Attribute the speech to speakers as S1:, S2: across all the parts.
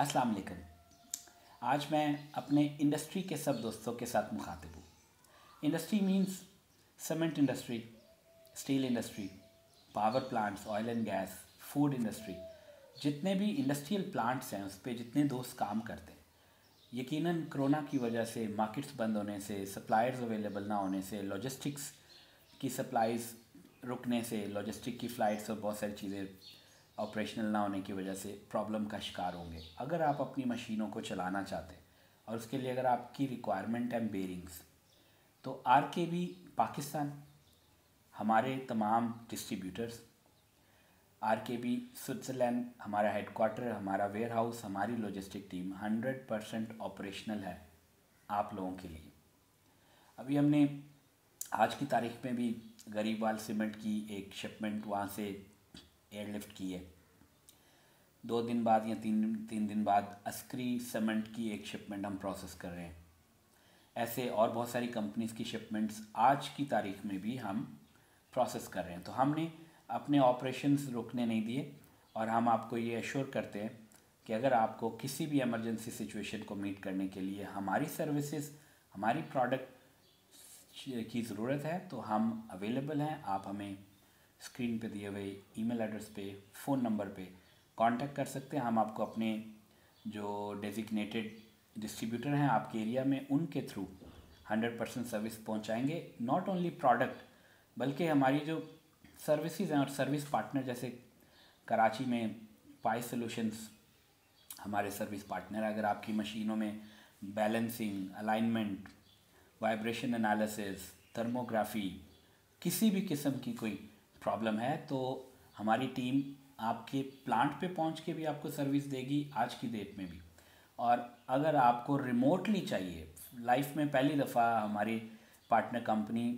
S1: अस्सलाम वालेकुम। आज मैं अपने इंडस्ट्री के सब दोस्तों के साथ मुखातिब हूँ। Industry means cement industry steel industry power plants oil and gas food industry जितने भी इंडस्ट्रियल प्लांट्स हैं, उस पर जितने दोस्त काम करते हैं। यकीनन कोरोना की वजह से मार्केट्स बंद होने से सप्लायर्स अवेलेबल ना होने से लॉजिस्टिक्स की सप्लाईज रुकने से लॉजिस्टिक की फ़्लाइट्स और बहुत सारी चीज़ें ऑपरेशनल ना होने की वजह से प्रॉब्लम का शिकार होंगे। अगर आप अपनी मशीनों को चलाना चाहते हैं और उसके लिए अगर आपकी रिक्वायरमेंट है बेरिंग्स तो आर के बी पाकिस्तान, हमारे तमाम डिस्ट्रीब्यूटर्स आर के बी स्विट्ज़रलैंड हमारा हेडकोार्टर हमारा वेयर हाउस हमारी logistic team hundred percent operational है आप लोगों के लिए। अभी हमने आज की तारीख में भी गरीबवाल सीमेंट की एक शिपमेंट वहाँ से एयरलिफ्ट की है। दो दिन बाद या तीन तीन दिन बाद अस्करी सीमेंट की एक शिपमेंट हम प्रोसेस कर रहे हैं। ऐसे और बहुत सारी कंपनीज़ की शिपमेंट्स आज की तारीख में भी हम प्रोसेस कर रहे हैं। तो हमने अपने ऑपरेशंस रुकने नहीं दिए और हम आपको ये एश्योर करते हैं कि अगर आपको किसी भी इमरजेंसी सिचुएशन को मीट करने के लिए हमारी सर्विसेज़ हमारी प्रोडक्ट की ज़रूरत है तो हम अवेलेबल हैं। आप हमें स्क्रीन पे दिए हुए ईमेल एड्रेस पे फ़ोन नंबर पे कांटेक्ट कर सकते हैं। हम आपको अपने जो डेजिग्नेटेड डिस्ट्रीब्यूटर हैं आपके एरिया में, उनके थ्रू हंड्रेड परसेंट सर्विस पहुंचाएँगे। नॉट ओनली प्रोडक्ट बल्कि हमारी जो सर्विसेज़ हैं और सर्विस पार्टनर जैसे कराची में पाई सोल्यूशंस हमारे सर्विस पार्टनर अगर आपकी मशीनों में balancing alignment vibration analysis thermography किसी भी किस्म की कोई प्रॉब्लम है तो हमारी टीम आपके प्लांट पे पहुँच के भी आपको सर्विस देगी आज की डेट में भी। और अगर आपको रिमोटली चाहिए लाइफ में पहली दफ़ा हमारी पार्टनर कंपनी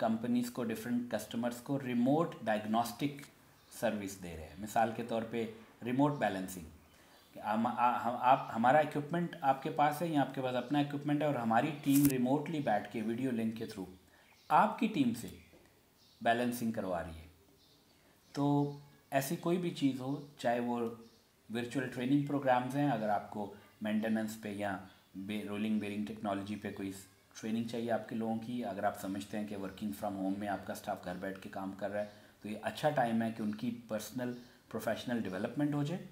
S1: कंपनीज़ को डिफरेंट कस्टमर्स को रिमोट डायग्नोस्टिक सर्विस दे रहे हैं। मिसाल के तौर पे रिमोट बैलेंसिंग आप, हमारा इक्विपमेंट आपके पास है या आपके पास अपना इक्विपमेंट है और हमारी टीम रिमोटली बैठ के वीडियो लिंक के थ्रू आपकी टीम से बैलेंसिंग करवा रही है। तो ऐसी कोई भी चीज़ हो, चाहे वो वर्चुअल ट्रेनिंग प्रोग्राम्स हैं, अगर आपको मेंटेनेंस पे या बे रोलिंग बेरिंग टेक्नोलॉजी पे कोई ट्रेनिंग चाहिए आपके लोगों की, अगर आप समझते हैं कि वर्किंग फ्रॉम होम में आपका स्टाफ घर बैठ के काम कर रहा है तो ये अच्छा टाइम है कि उनकी पर्सनल प्रोफेशनल डेवलपमेंट हो जाए।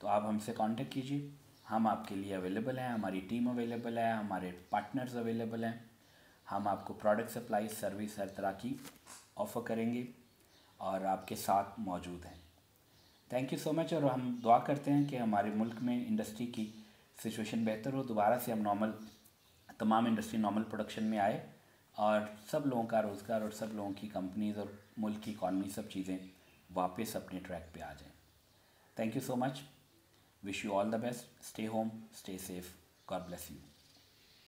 S1: तो आप हमसे कांटेक्ट कीजिए। हम आपके लिए अवेलेबल हैं, हमारी टीम अवेलेबल है, हमारे पार्टनर्स अवेलेबल हैं। हम आपको प्रोडक्ट सप्लाई सर्विस हर तरह की ऑफ़र करेंगे। और आपके साथ मौजूद हैं। थैंक यू सो मच और हम दुआ करते हैं कि हमारे मुल्क में इंडस्ट्री की सिचुएशन बेहतर हो। दोबारा से हम नॉर्मल तमाम इंडस्ट्री नॉर्मल प्रोडक्शन में आए और सब लोगों का रोज़गार और सब लोगों की कंपनीज़ और मुल्क की इकॉनमी सब चीज़ें वापस अपने ट्रैक पे आ जाएँ। Thank you so much wish you all the best stay home stay safe God bless you